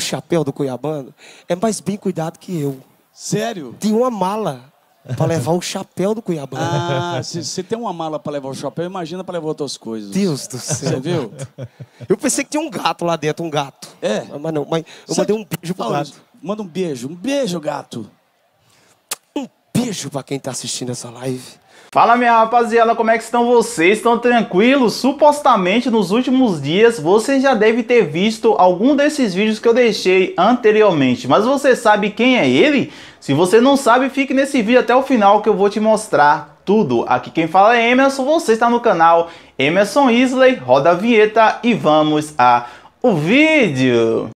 o chapéu do Cuiabano é mais bem cuidado que eu. Sério? Tem uma mala pra levar o chapéu do Cuiabano. Ah, se você tem uma mala pra levar o chapéu, imagina pra levar outras coisas. Deus do céu. Você viu? Eu pensei que tinha um gato lá dentro, um gato. É. Mas não, mas eu mandei um beijo pro gato. Manda um beijo. Um beijo, gato. Um beijo pra quem tá assistindo essa live. Fala minha rapaziada, como é que estão vocês? Estão tranquilos? Supostamente nos últimos dias você já deve ter visto algum desses vídeos que eu deixei anteriormente, mas você sabe quem é ele? Se você não sabe, fique nesse vídeo até o final que eu vou te mostrar tudo. Aqui quem fala é Emerson, você está no canal Emerson Isley, roda a vinheta e vamos a o vídeo.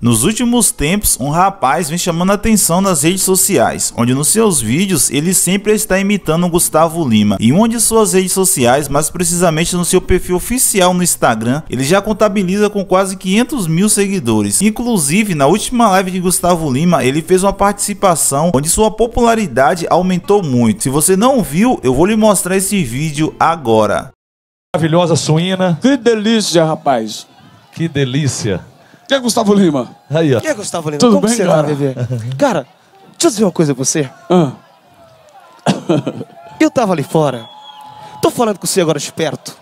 Nos últimos tempos, um rapaz vem chamando a atenção nas redes sociais, onde nos seus vídeos ele sempre está imitando o Gustavo Lima. E em uma de suas redes sociais, mais precisamente no seu perfil oficial no Instagram, ele já contabiliza com quase 500 mil seguidores. Inclusive, na última live de Gustavo Lima, ele fez uma participação onde sua popularidade aumentou muito. Se você não viu, eu vou lhe mostrar esse vídeo agora. Maravilhosa suína. Que delícia, rapaz. Que delícia. Quem é Gustavo Lima? Aí, ó. Quem é Gustavo Lima? Tudo Como bem, você cara? bebê? Cara, deixa eu dizer uma coisa pra você. Ah, Eu tava ali fora. Tô falando com você agora de perto.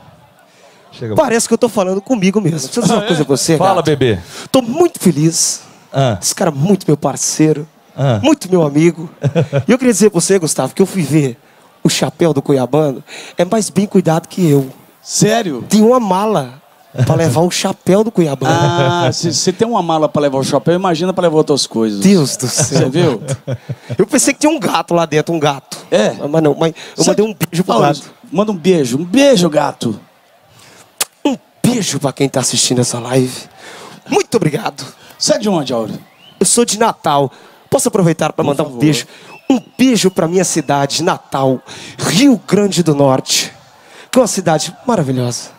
Chega. Parece que eu tô falando comigo mesmo. Deixa eu dizer uma coisa pra você, Fala, gato. bebê. Tô muito feliz. Ah, Esse cara é muito meu parceiro. ah. Muito meu amigo. E eu queria dizer pra você, Gustavo, que eu fui ver o chapéu do Cuiabano. É mais bem cuidado que eu. sério? Tem uma mala pra levar o chapéu do Cuiabano. Ah, se você tem uma mala pra levar o chapéu, imagina pra levar outras coisas. Deus do céu. Você viu? Eu pensei que tinha um gato lá dentro, um gato. É. Mas não, mas eu mandei um beijo pro Fala gato. Manda um beijo. Um beijo, gato. Um beijo pra quem tá assistindo essa live. Muito obrigado. Você é de onde, Áureo? Eu sou de Natal. Posso aproveitar para mandar um favor. beijo? Um beijo pra minha cidade, Natal, Rio Grande do Norte. Que é uma cidade maravilhosa.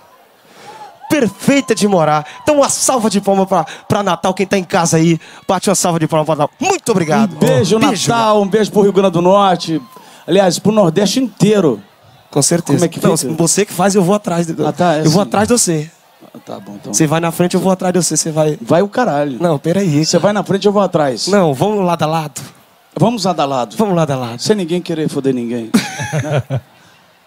Perfeita de morar. Então, uma salva de palmas pra, pra Natal. Quem tá em casa aí, bate uma salva de palmas pra Natal. Muito obrigado. Um beijo, Natal, um beijo pro Rio Grande do Norte. Aliás, pro Nordeste inteiro. Com certeza. Como é que Não, fica? você que faz, eu vou atrás. de- Ah, tá, é eu vou assim. atrás de você. Ah, tá bom, então. Você vai na frente, eu vou atrás de você. Você vai. Vai o caralho. Não, peraí. Você vai na frente, eu vou atrás. Não, vamos lado a lado. Vamos lado a lado. Vamos lado a lado. Sem ninguém querer foder ninguém. Né?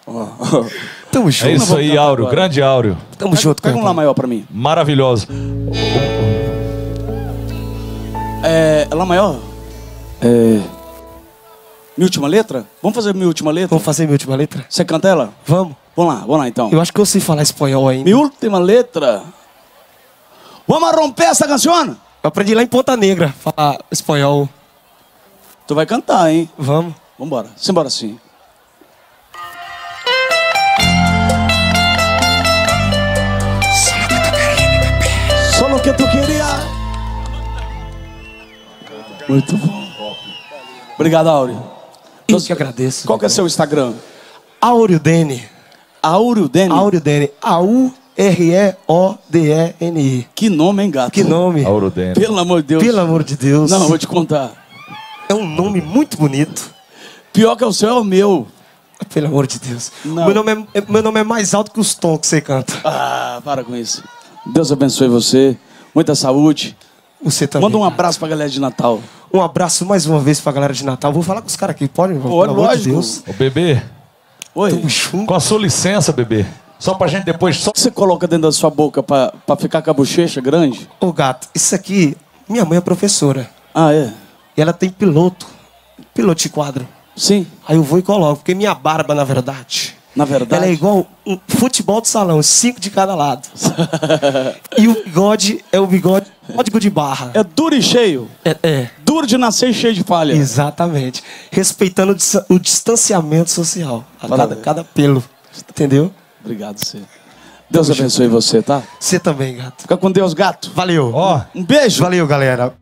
Ó, ó. Tamo É junto. isso vou aí, Áureo. agora. Grande Áureo. Tamo junto, Pega um lá maior pra mim. Maravilhoso. É, lá maior? É. Minha última letra? Vamos fazer minha última letra? Vamos fazer minha última letra? Você canta ela? Vamos. Vamos lá, vamos lá então. Eu acho que eu sei falar espanhol ainda. Minha última letra. Vamos romper essa canção? Eu aprendi lá em Ponta Negra falar espanhol. Tu vai cantar, hein? Vamos. Vambora. Simbora sim. Muito bom. Obrigado, Áureo. Eu que agradeço. Qual que é seu Instagram? Áureo Dene. Áureo Dene? Áureo Dene. A-U-R-E-O-D-E-N-I. Que nome, hein, gato? Que nome. Áureo Dene. Pelo amor de Deus. Pelo amor de Deus. Não, vou te contar. É um nome muito bonito. Pior que o seu é o meu. Pelo amor de Deus. Não. Meu nome, é, meu nome é mais alto que os tons que você canta. Ah, para com isso. Deus abençoe você. Muita saúde. Você também. Manda um abraço pra galera de Natal. Um abraço mais uma vez pra galera de Natal. Vou falar com os caras aqui. Pode? Pelo Pode, amor de. Deus. Ô, bebê, Oi. Tamo junto. com a sua licença, bebê. Só pra gente depois só. O que você coloca dentro da sua boca pra, pra ficar com a bochecha grande? Ô, gato, isso aqui... Minha mãe é professora. Ah, é? E ela tem piloto. Piloto de quadro. Sim, Aí eu vou e coloco, porque minha barba, na verdade, na verdade. ela é igual um futebol de salão, cinco de cada lado. e o bigode é o bigode código de barra. É duro e cheio. É, é, Duro de nascer e cheio de falha. exatamente. Respeitando o dis- o distanciamento social. A cada, cada pelo. Entendeu? Obrigado, você. Deus abençoe você, tá? Você também, gato. Fica com Deus, gato. Valeu. Ó, Um beijo. Valeu, galera.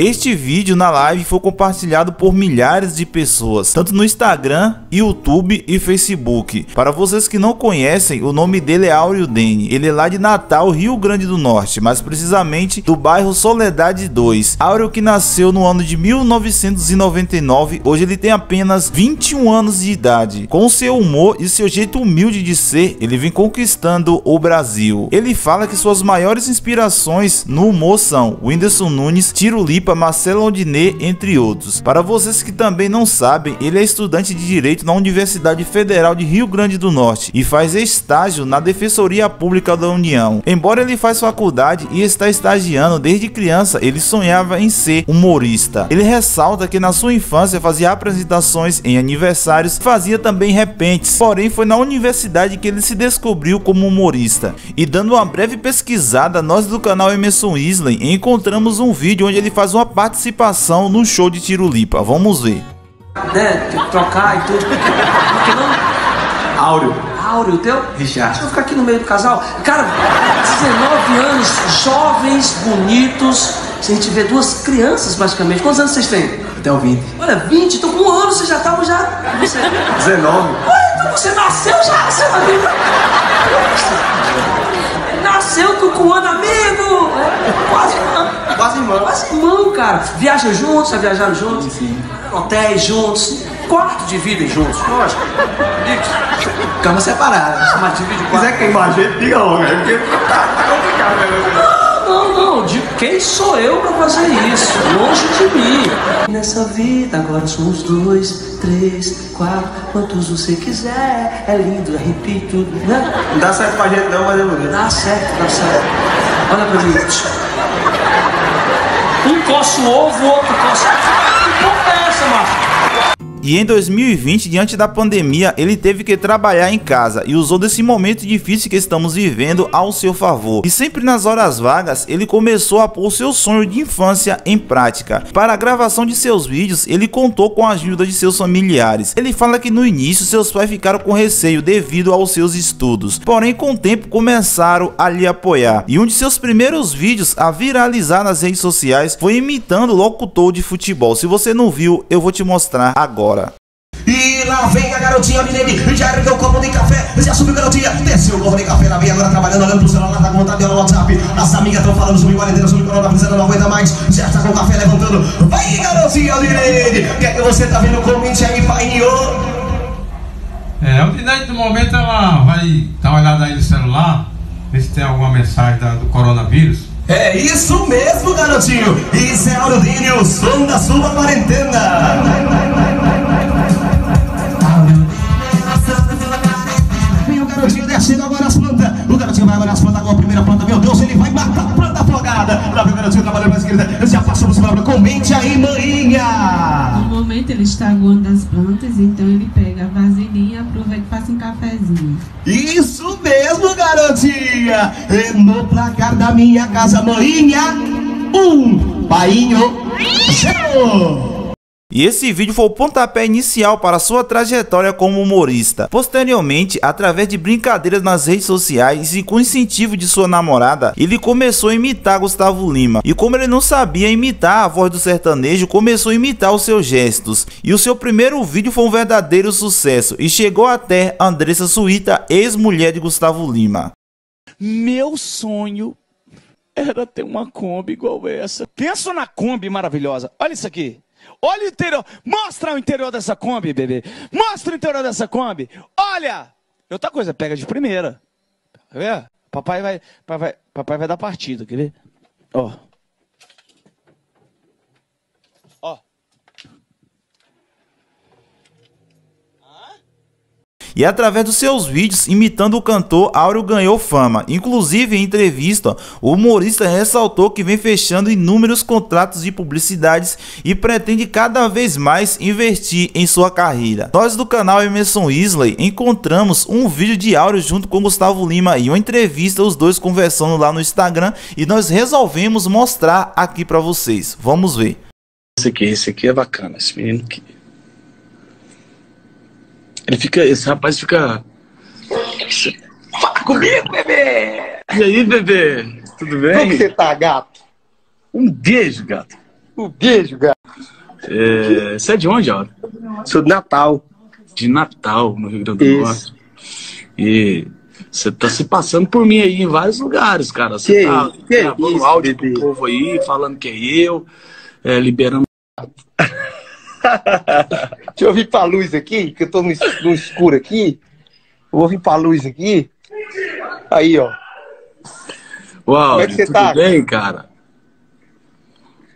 Este vídeo na live foi compartilhado por milhares de pessoas, tanto no Instagram, YouTube e Facebook. Para vocês que não conhecem, o nome dele é Áureo Dene. Ele é lá de Natal, Rio Grande do Norte, mais precisamente do bairro Soledade 2. Áureo que nasceu no ano de 1999, hoje ele tem apenas 21 anos de idade. Com seu humor e seu jeito humilde de ser, ele vem conquistando o Brasil. Ele fala que suas maiores inspirações no humor são Whindersson Nunes, Tiro Lipa, Marcelo Ondiné, entre outros. Para vocês que também não sabem, ele é estudante de Direito na Universidade Federal de Rio Grande do Norte e faz estágio na Defensoria Pública da União. Embora ele faz faculdade e está estagiando desde criança, ele sonhava em ser humorista. Ele ressalta que na sua infância fazia apresentações em aniversários, fazia também repentes, porém foi na universidade que ele se descobriu como humorista. E dando uma breve pesquisada, nós do canal Emerson Isley encontramos um vídeo onde ele faz uma participação no show de Tirulipa. Vamos ver. Né, trocar e tudo. Porque não. Áureo. Áureo, teu? Richard. Deixa eu ficar aqui no meio do casal. Cara, 19 anos, jovens, bonitos. A gente vê duas crianças praticamente. Quantos anos vocês têm? Até o 20. Olha, 20, então com um ano vocês já estavam já. Você... 19. Ué, então você nasceu já, você Nasceu um ano amigo! É, quase irmão. Quase irmão. Quase irmão, cara. Viajam juntos, já viajaram juntos? Sim. Hotéis juntos, quarto dividem juntos, lógico. Cama separada. Mas divide Se quarto. quiser queimar a gente, diga logo. é Porque tá, tá complicado o negócio. Não, não, de quem sou eu pra fazer isso? Longe de mim. Nessa vida agora somos dois, três, quatro, quantos você quiser. É lindo, é repito, né? Não dá certo pra gente não, mas vou ver. Dá certo, dá certo. Olha pra mim. Um coça o ovo, outro coça. E em 2020, diante da pandemia, ele teve que trabalhar em casa e usou desse momento difícil que estamos vivendo ao seu favor. E sempre nas horas vagas, ele começou a pôr seu sonho de infância em prática. Para a gravação de seus vídeos, ele contou com a ajuda de seus familiares. Ele fala que no início seus pais ficaram com receio devido aos seus estudos, porém com o tempo começaram a lhe apoiar. E um de seus primeiros vídeos a viralizar nas redes sociais foi imitando o locutor de futebol. Se você não viu, eu vou te mostrar agora. E lá vem a garotinha Milene, já ergueu o copo de café, já subiu garotinha, desceu o copo de café, ela vem agora trabalhando, olhando pro celular, tá com vontade de olhar no WhatsApp. As amigas estão falando sobre quarentena, sobre coronavírus, ela não aguenta mais, já tá com o café levantando. Vai garotinha Milene, o que é que você tá vendo? Comente aí, pai. É, o Dinete, no momento, ela vai dar uma olhada aí no celular, ver se tem alguma mensagem da- do coronavírus. É isso mesmo, garotinho. Isso é Aurudinho, o som da sua quarentena. Descendo agora as plantas. O garotinho vai agora as plantas com a primeira planta. Meu Deus, ele vai matar a planta afogada. Lá vem o garotinho trabalhando pra esquerda. Já passou por cima. Comente aí, No maninha. momento ele está aguando as plantas, então ele pega a vasilhinha e aproveita e faz um cafezinho. Isso mesmo, garotinha. E no placar da minha casa, maninha. Um, painho, zero. E esse vídeo foi o pontapé inicial para sua trajetória como humorista. Posteriormente, através de brincadeiras nas redes sociais e com incentivo de sua namorada, ele começou a imitar Gustavo Lima. E como ele não sabia imitar a voz do sertanejo, começou a imitar os seus gestos. E o seu primeiro vídeo foi um verdadeiro sucesso e chegou até Andressa Suíta, ex-mulher de Gustavo Lima. Meu sonho era ter uma Kombi igual essa. Pensa na Kombi maravilhosa. Olha isso aqui. Olha o interior. Mostra o interior dessa Kombi, bebê. Mostra o interior dessa Kombi. Olha! Outra coisa, pega de primeira. Quer ver? Papai vai, papai papai vai dar partida, quer ver? Ó. Ó. E através dos seus vídeos imitando o cantor, Áureo ganhou fama. Inclusive, em entrevista, o humorista ressaltou que vem fechando inúmeros contratos de publicidades e pretende cada vez mais investir em sua carreira. Nós do canal Emerson Isley encontramos um vídeo de Áureo junto com Gustavo Lima e uma entrevista, os dois conversando lá no Instagram, e nós resolvemos mostrar aqui para vocês. Vamos ver. Esse aqui, esse aqui é bacana, esse menino aqui. Ele fica, esse rapaz fica. Fala comigo, bebê! E aí, bebê? Tudo bem? Como você tá, gato? Um beijo, gato. Um beijo, cara. É, você é de onde, ó? Sou de Natal. De Natal, no Rio Grande do Isso. Norte. E você tá se passando por mim aí em vários lugares, cara. Você Que tá isso, gravando isso, áudio bebê. pro povo aí, falando que é eu, é, liberando. Deixa eu vir pra luz aqui, que eu tô no, no escuro aqui. Eu vou vir pra luz aqui. Aí, ó. O áudio, é que você tudo tá? bem, cara?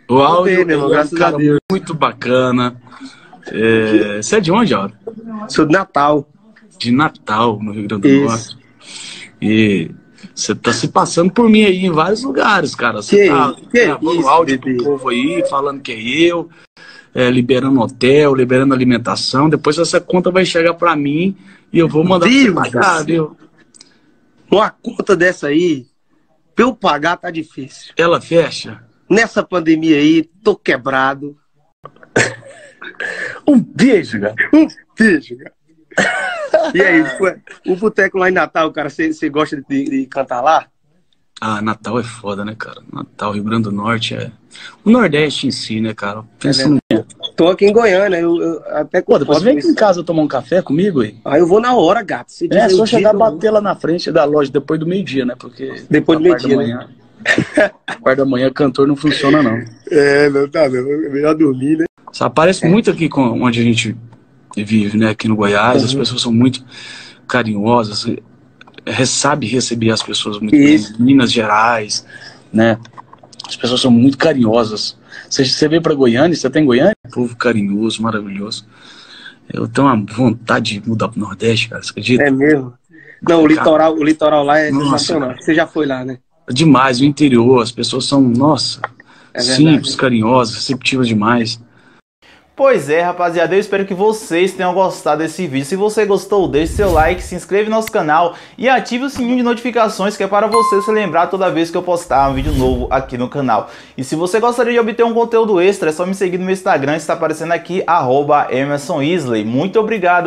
O áudio meu é a Deus. muito bacana. É, você é de onde, ó? Sou de Natal. De Natal, no Rio Grande do Isso. Norte. E você tá se passando por mim aí em vários lugares, cara. Você Que tá que gravando isso, áudio bebê. pro povo aí, falando que é eu, é, liberando hotel, liberando alimentação. Depois essa conta vai chegar pra mim e eu vou mandar Deus pra você pagar, viu? Uma conta dessa aí, pra eu pagar tá difícil. Ela fecha. Nessa pandemia aí, tô quebrado. Um beijo, cara. Um beijo, cara. E aí, o boteco lá em Natal, cara, você gosta de, de cantar lá? Ah, Natal é foda, né, cara? Natal, Rio Grande do Norte é. O Nordeste em si, né, cara? Pensa É no. Tô aqui em Goiânia, eu, eu até Pô, depois vem aqui em isso. casa tomar um café comigo aí. Aí eu vou na hora, gato. Você É, só chegar a bater lá na frente da loja depois do meio-dia, né? Porque. Depois do meio-dia, da manhã. a parte da manhã, cantor não funciona, não. É, não tá, não. É melhor dormir, né? Só aparece muito aqui com, onde a gente vive, né? Aqui no Goiás, as pessoas são muito carinhosas, é, sabe receber as pessoas muito Isso. bem. Minas Gerais, né? As pessoas são muito carinhosas. Você, você veio pra Goiânia, você tem Goiânia? Povo carinhoso, maravilhoso. Eu tenho uma vontade de mudar pro Nordeste, cara, você acredita? É mesmo. Não, o litoral, o litoral lá é Nossa, sensacional. cara. Você já foi lá, né? Demais, o interior, as pessoas são, nossa, É simples, carinhosas, receptivas demais. Pois é, rapaziada, eu espero que vocês tenham gostado desse vídeo. Se você gostou, deixe seu like, se inscreva no nosso canal e ative o sininho de notificações que é para você se lembrar toda vez que eu postar um vídeo novo aqui no canal. E se você gostaria de obter um conteúdo extra, é só me seguir no meu Instagram, está aparecendo aqui, arroba Emerson Isley. Muito obrigado!